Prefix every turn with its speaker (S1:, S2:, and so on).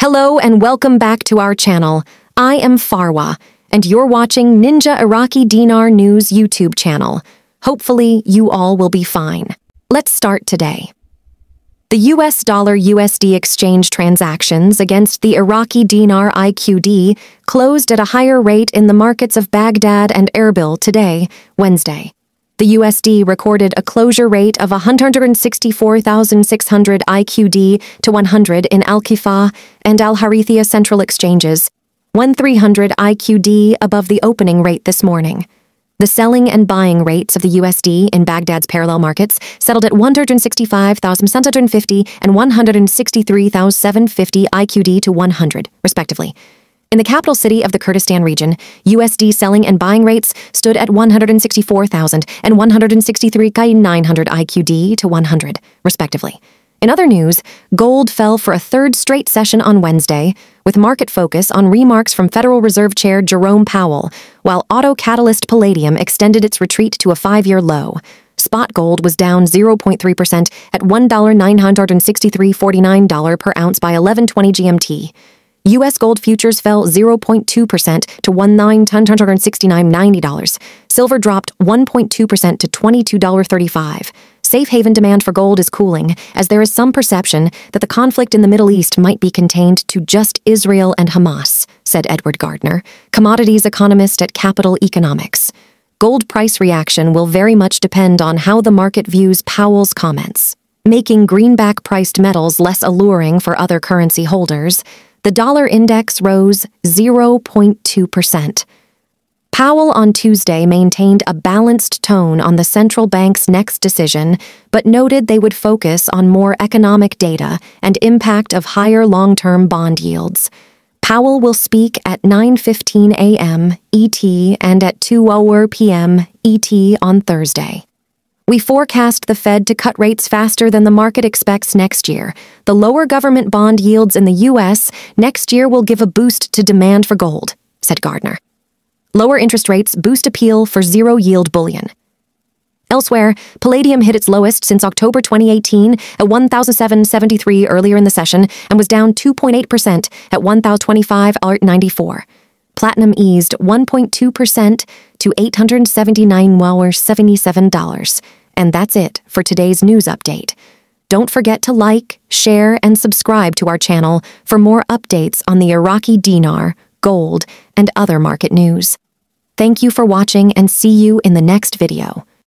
S1: Hello and welcome back to our channel. I am Farwa, and you're watching Ninja Iraqi Dinar News YouTube channel. Hopefully, you all will be fine. Let's start today. The US dollar USD exchange transactions against the Iraqi dinar IQD closed at a higher rate in the markets of Baghdad and Erbil today, Wednesday. The USD recorded a closure rate of 164,600 IQD to 100 in Al Kifah and Al Harithia Central Exchanges, 1300 IQD above the opening rate this morning. The selling and buying rates of the USD in Baghdad's parallel markets settled at 165,750 and 163,750 IQD to 100, respectively. In the capital city of the Kurdistan region, USD selling and buying rates stood at 164,000 and 163,900 IQD to 100, respectively. In other news, gold fell for a third straight session on Wednesday, with market focus on remarks from Federal Reserve Chair Jerome Powell, while auto catalyst palladium extended its retreat to a five year low. Spot gold was down 0.3% at $1,963.49 per ounce by 1120 GMT. U.S. gold futures fell 0.2% to $1,969.90. Silver dropped 1.2% to $22.35. Safe haven demand for gold is cooling, as there is some perception that the conflict in the Middle East might be contained to just Israel and Hamas, said Edward Gardner, commodities economist at Capital Economics. Gold price reaction will very much depend on how the market views Powell's comments. Making greenback priced metals less alluring for other currency holders, the dollar index rose 0.2%. Powell on Tuesday maintained a balanced tone on the central bank's next decision, but noted they would focus on more economic data and impact of higher long-term bond yields. Powell will speak at 9:15 a.m. ET and at 2:00 p.m. ET on Thursday. We forecast the Fed to cut rates faster than the market expects next year. The lower government bond yields in the U.S. next year will give a boost to demand for gold, said Gardner. Lower interest rates boost appeal for zero yield bullion. Elsewhere, palladium hit its lowest since October 2018 at 1,773 earlier in the session and was down 2.8% at 1,025.94. Platinum eased 1.2% to $879.77. And that's it for today's news update. Don't forget to like, share, and subscribe to our channel for more updates on the Iraqi dinar, gold, and other market news. Thank you for watching and see you in the next video.